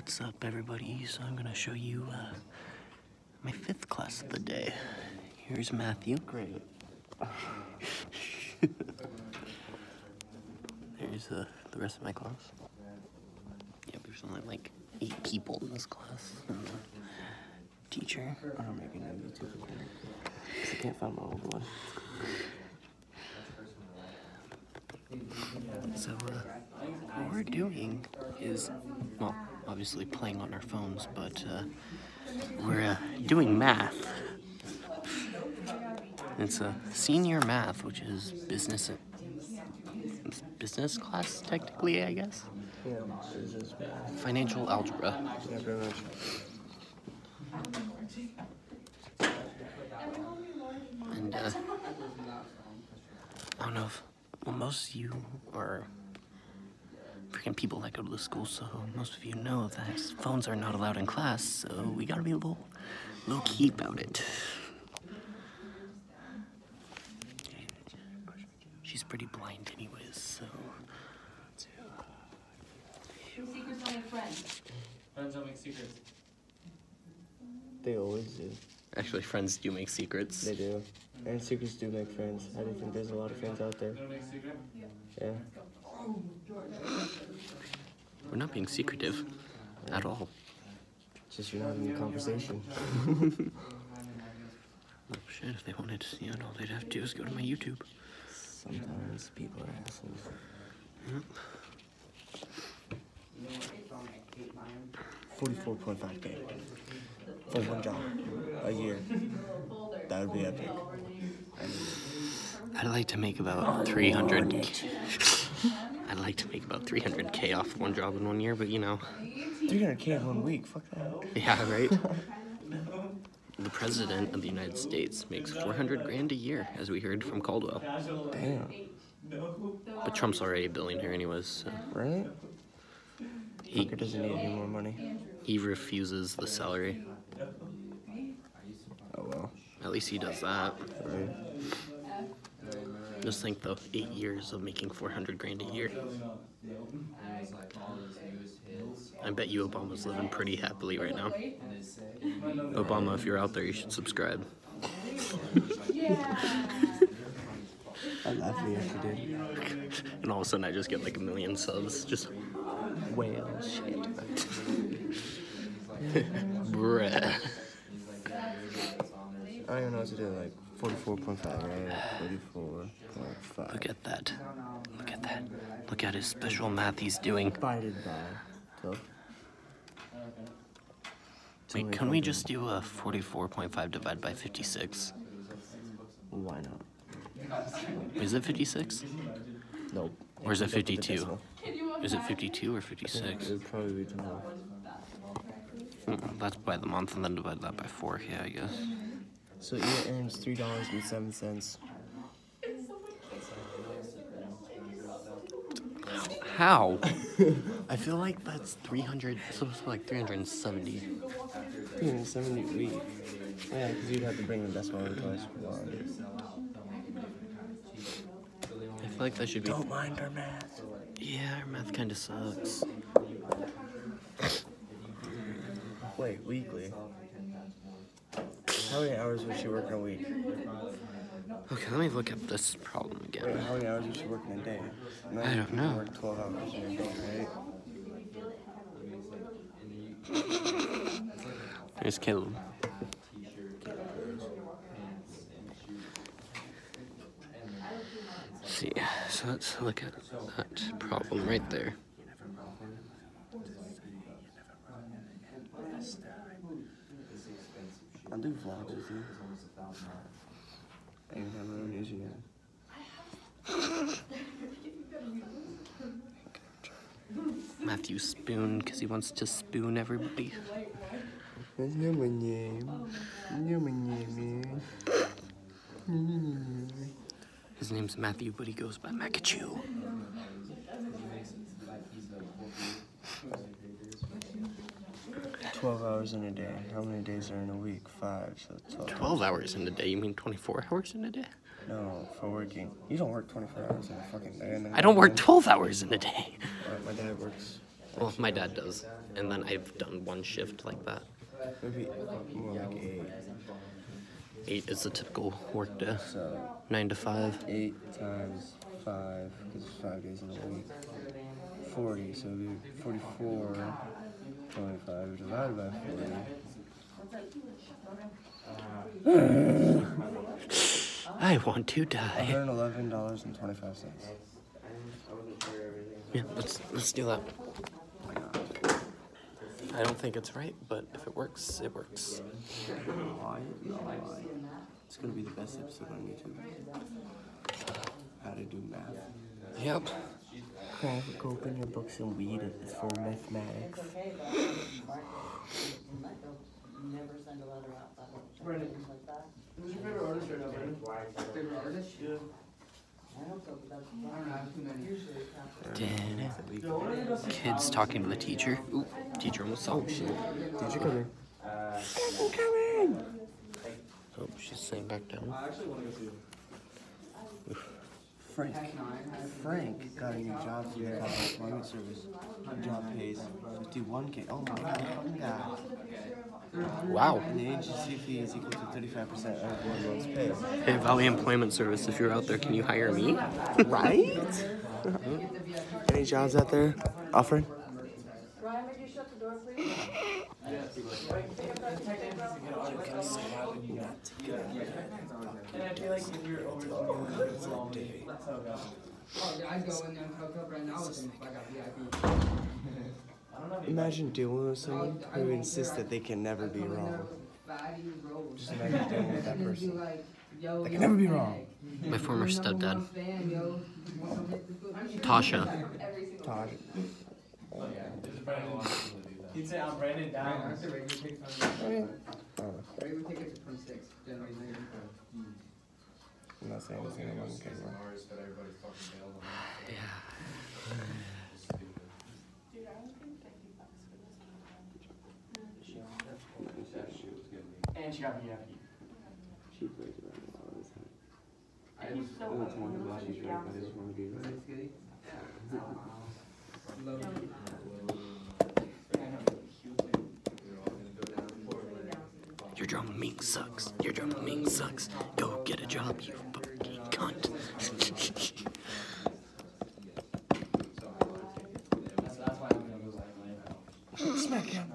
What's up, everybody? So I'm gonna show you uh, my fifth class of the day. Here's Matthew. Great. There's uh, the rest of my class. Yeah, there's only like eight people in this class. And the teacher. I'm making a YouTube I can't find my old one. So, uh, what we're doing is, well, obviously playing on our phones, but uh, we're uh, doing math. It's a senior math, which is business business class technically, I guess. Yeah, Financial algebra. yeah, pretty much. And uh, I don't know if well, most of you are freaking people that go to the school, so most of you know that phones are not allowed in class. So we gotta be a little low key about it. She's pretty blind, anyways. So Secrets don't make friends. Friends don't make secrets. They always do. actually, friends do make secrets. They do. And secrets do make friends. I do think there's a lot of friends out there. They don't make secret? Yeah. We're not being secretive at all. Just you're not having a conversation. Oh, shit, if they wanted, to you know, all they'd have to do is go to my YouTube. Sometimes people are assholes. Forty-four point five k for one job a year. That would be epic. I'd like to make about 300. I'd like to make about 300k off one job in one year, but you know, Three hundred k in one week. Fuck that. yeah, right. the president of the United States makes 400 grand a year, as we heard from Caldwell. Damn. But Trump's already a billionaire, anyways. So Right? he Fucker doesn't need any more money. he refuses the salary. Oh well. At least he does that. Right. Just think though, eight years of making 400 grand a year. I bet you Obama's living pretty happily right now. Obama, if you're out there, you should subscribe. I'd laugh you if you did. And all of a sudden, I just get like a million subs. Just Whale shit. bruh. I don't even know what to do. Like forty-four point five, right? Forty-four point five. Look at that. Look at that. Look at his special math he's doing. divided by twelve. Wait, can we just do a 44.5 divided by 56? Why not? Is it 56? Nope. Or is it Except for the 52? Is it 52 or It 56? would probably be twelve. Mm, That's by the month and then divide that by 4, yeah, I guess. So Ia earns three dollars and seven cents. How? I feel like that's 300, so it's like 370. Three hundred seventy a week. Yeah, because you'd have to bring the decimal in twice. One. I feel like that should be. Don't mind our math. Yeah, our math kind of sucks. Wait, weekly. How many hours would she work in a week? Okay, let me look at this problem again. Wait, how many hours would she work in a day? I don't know. Work twelve hours in a day, right? Here's Caleb. See, so let's look at that problem right there. Do vlogs with you. I even have my own Instagram. Matthew Spoon, because he wants to spoon everybody. That's not my name. Not my name, man. His name's Matthew, but he goes by Makachu. 12 hours in a day. How many days are in a week? Five, so 12. 12 hours in a day? You mean 24 hours in a day? No, for working. You don't work 24 hours in a fucking day. I don't work 12 hours in a day. Right, my dad works. Well, my dad does. And then I've done one shift like that. Maybe more like eight. Eight is the typical work day. So Nine to five. Eight times five, because it's five days in a week. 40, so it'd be 44 galiba. I want to die. $111.25. Yeah, let's, let's do that. I don't think it's right, but if it works, it works. It's gonna be the best episode on YouTube. How to do math. Yep. Crack open your books and weed it. It's for mathematics. Never send a letter out that way. Brandon. Things like that. Who's your favorite artist right now, Brandon? Favorite artist? Yeah. I hope so, but that's. I don't have too many. Usually it's not. Yo, what are you gonna say? Kids talking to the teacher. Ooh, teacher almost saw. Oh shit. Did you come here? Oh, she's sitting back down. I actually wanna go see you. Frank. Frank got a new job through the Capital Employment Service. Job pays 51k. Oh my god, fucking. Wow. And the agency fee is equal to 35% of one month's pay. Hey, Valley Employment Service, if you're out there, can you hire me? Right? Any jobs out there offering? Ryan, would you shut the door, please? And I feel like if you're over something, it's long. That's how it goes. Oh, yeah, I'd go in there and hook up right now with them if I got VIP. Don't know. Imagine dealing with someone who insists that they can never be I'd come in there wrong. with Fatty Rose. Just imagine dealing with that And just be person. like, They can never be wrong. My former stepdad. one fan, yo. Want to hit the foot? Tasha. Oh, Todd. He'd say, I'm Brandon Yeah, down. that's the regular tickets. on Oh, the- Regular tickets are twenty-six, generally negative. Hmm. I'm not saying this anyone can wrong. And she got VIP. She plays around all the time. And he's so I'm not telling open, her why she's right, but I just want to be right. Love it. Your drum ming sucks. Your drum ming sucks. Go get a job, you fucking cunt. That's, that's why I'm gonna go like, Smack him.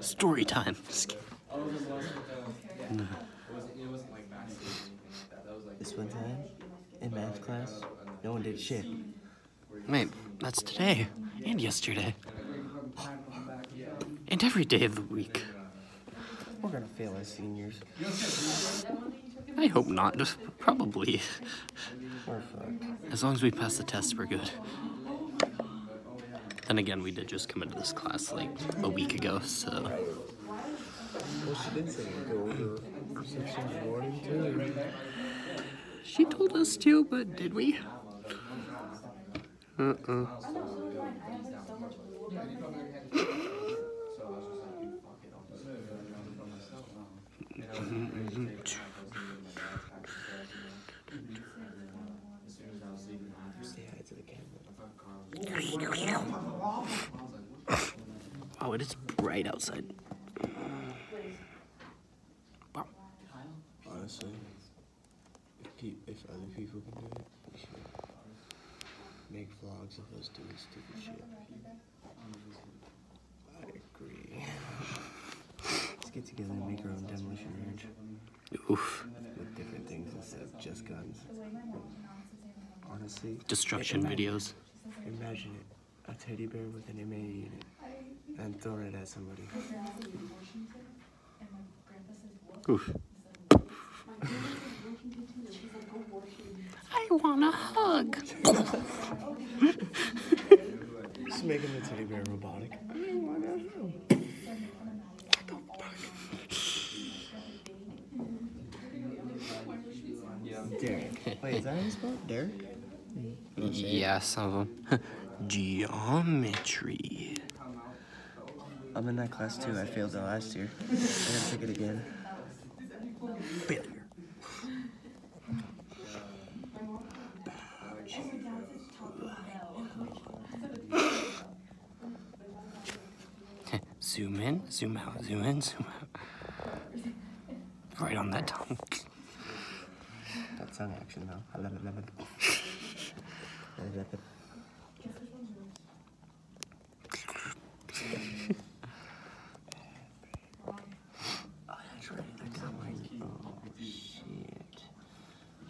Story time. This one time, in math class, no one did shit. Wait, that's today and yesterday and every day of the week. We're gonna fail as seniors. I hope not. Probably. As long as we pass the test, we're good. Then again, we did just come into this class like a week ago, so. She did say go over sections one and two. She told us to, but did we? Uh Oh, it is bright outside. Honestly, if, pe- if other people can do it, we should make vlogs of us doing stupid shit. I agree. Let's get together and make our own demolition range Oof. with different things instead of just guns. Honestly, Destruction videos. imagine it. A teddy bear with an M80 in it. And throwing it at somebody. Oof. I want a hug. Just making the teddy bear robotic. Derek. Wait, is that how? Derek? Yeah, some of them. Geometry. I'm in that class too. I failed the last year. I gotta take it again. Failure. zoom in, zoom out, zoom in, zoom out. Right on that tongue. That's an action though. I love it, love it. I love it. Oh, that's right. I got my. Oh.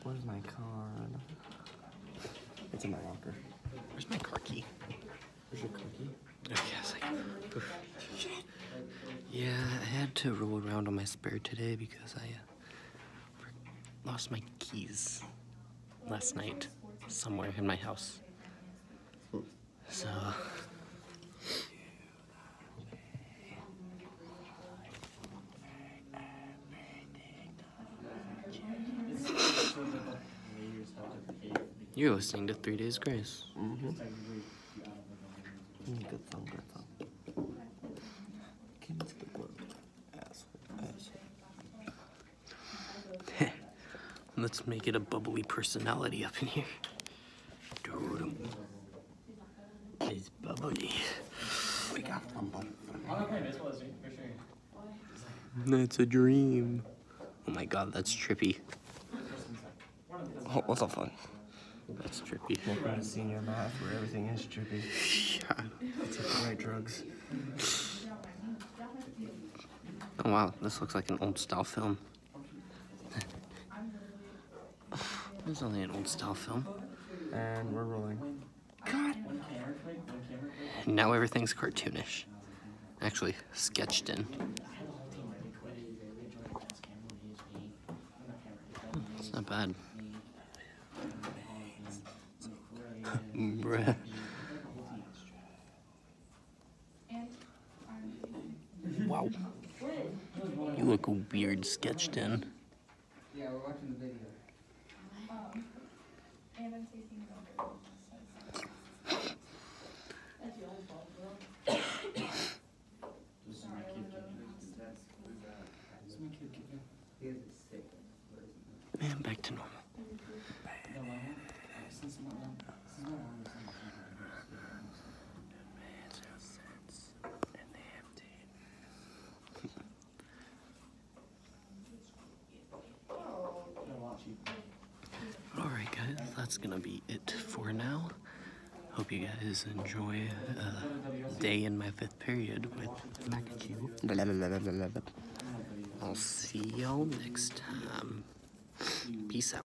Where's my card? It's in my locker. Where's my car key? Where's your cookie? Oh, yes, I oof. Yeah, I had to roll around on my spare today because I uh, lost my keys last night somewhere in my house. So. You're listening to Three Days Grace. Mm, good song, good song. Kim's good one. Asshole, asshole. Let's make it a bubbly personality up in here. Dude, it's bubbly. We got sure. That's a dream. Oh my god, that's trippy. Oh, what's up, fun? That's trippy. Welcome to senior math, where everything is trippy. Yeah. The right drugs. Oh wow, this looks like an old style film. It's only an old style film. And we're rolling. One camera click, one camera click. Now everything's cartoonish. Actually, sketched in. It's not bad. Bruh. Wow. You look weird sketched in. Yeah, we're watching the video. He is sick. Man, back to normal. Alright, guys, that's gonna be it for now. Hope you guys enjoy a day in my fifth period with blah. I'll see y'all next time. Peace out.